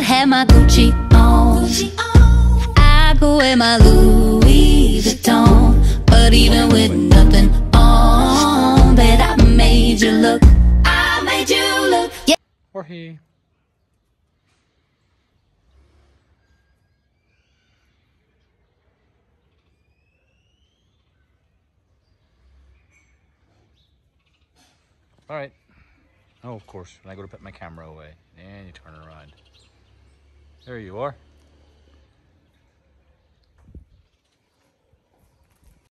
have my Gucci on. I could wear my Louis Vuitton. But even with nothing on, bet I made you look. I made you look. Yeah. Or he. All right. Oh, of course, when I go to put my camera away, and you turn around. There you are.